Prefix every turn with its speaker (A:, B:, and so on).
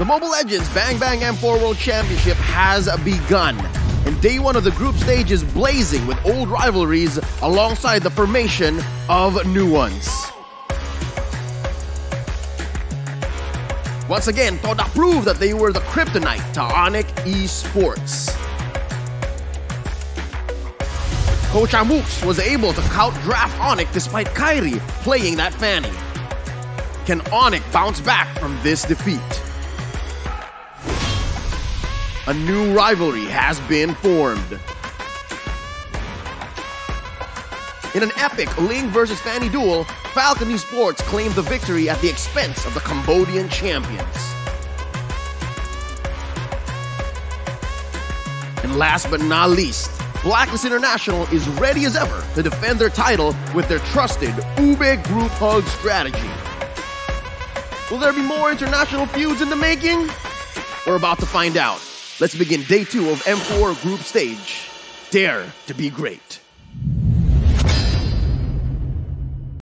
A: The Mobile Legends Bang Bang M4 World Championship has begun, and day one of the group stage is blazing with old rivalries alongside the formation of new ones. Once again, Todak proved that they were the kryptonite to Onic Esports. Coach Amux was able to out-draft Onic despite Kairi playing that Fanny. Can Onic bounce back from this defeat? A new rivalry has been formed. In an epic Ling versus Fanny duel, Falcon Esports claimed the victory at the expense of the Cambodian champions. And last but not least, Blacklist International is ready as ever to defend their title with their trusted Ube Group Hug strategy. Will there be more international feuds in the making? We're about to find out. Let's begin day two of M4 Group Stage. Dare to be great.